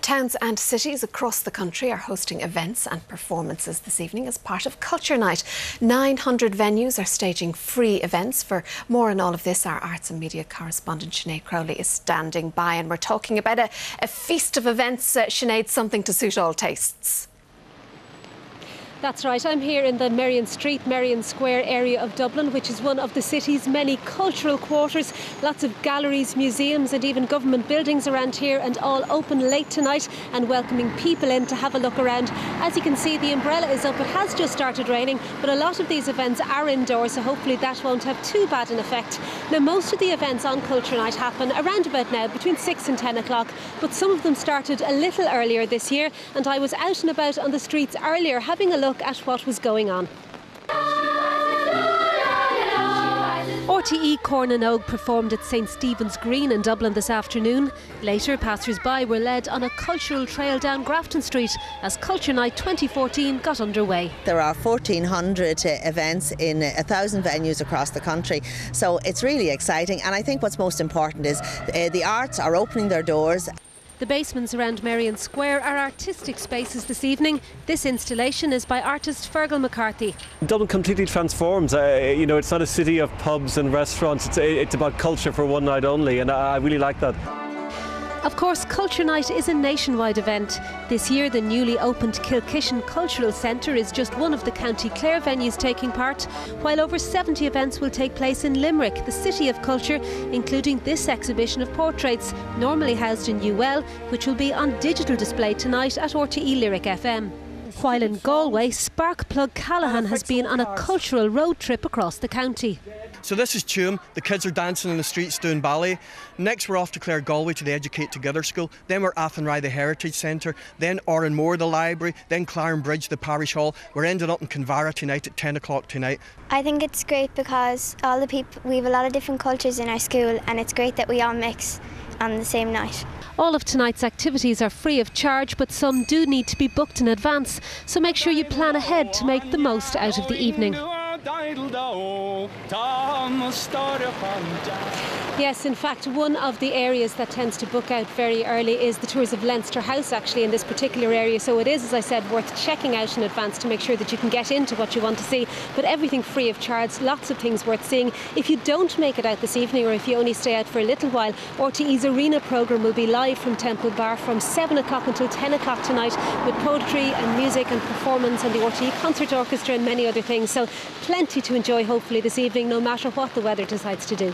Towns and cities across the country are hosting events and performances this evening as part of Culture Night. 900 venues are staging free events. For more on all of this, our arts and media correspondent Sinéad Crowley is standing by, and we're talking about a, a feast of events. Uh, Sinéad, something to suit all tastes. That's right. I'm here in the Merrion Street, Merrion Square area of Dublin, which is one of the city's many cultural quarters. Lots of galleries, museums, and even government buildings around here, and all open late tonight and welcoming people in to have a look around. As you can see, the umbrella is up. It has just started raining, but a lot of these events are indoors, so hopefully that won't have too bad an effect. Now, most of the events on Culture Night happen around about now, between 6 and 10 o'clock, but some of them started a little earlier this year, and I was out and about on the streets earlier having a look look at what was going on. RTE Cór na nÓg performed at St Stephen's Green in Dublin this afternoon. Later, passers-by were led on a cultural trail down Grafton Street as Culture Night 2014 got underway. There are 1,400 uh, events in a thousand venues across the country, so it's really exciting. And I think what's most important is uh, the arts are opening their doors. The basements around Merrion Square are artistic spaces this evening. This installation is by artist Fergal McCarthy. Dublin completely transforms. Uh, you know, it's not a city of pubs and restaurants. It's, it's about culture for one night only, and I really like that. Of course, Culture Night is a nationwide event. This year, the newly opened Kilkishen Cultural Centre is just one of the County Clare venues taking part, while over 70 events will take place in Limerick, the city of culture, including this exhibition of portraits, normally housed in UL, which will be on digital display tonight at RTE Lyric FM. While in Galway, Sparkplug Callaghan has been on a cultural road trip across the county. So this is Tuam. The kids are dancing in the streets doing ballet. Next we're off to Claregalway to the Educate Together School. Then we're Athenry, the Heritage Centre. Then Oranmore, the library. Then Clarenbridge, the parish hall. We're ending up in Kinvara tonight at 10 o'clock tonight. I think it's great because all the people, we have a lot of different cultures in our school and it's great that we all mix on the same night. All of tonight's activities are free of charge, but some do need to be booked in advance, so make sure you plan ahead to make the most out of the evening. Tell da o, ta han og. Yes, in fact, one of the areas that tends to book out very early is the tours of Leinster House, actually, in this particular area. So it is, as I said, worth checking out in advance to make sure that you can get into what you want to see. But everything free of charge, lots of things worth seeing. If you don't make it out this evening, or if you only stay out for a little while, RTE's Arena programme will be live from Temple Bar from 7 o'clock until 10 o'clock tonight with poetry and music and performance and the RTE Concert Orchestra and many other things. So plenty to enjoy, hopefully, this evening, no matter what the weather decides to do.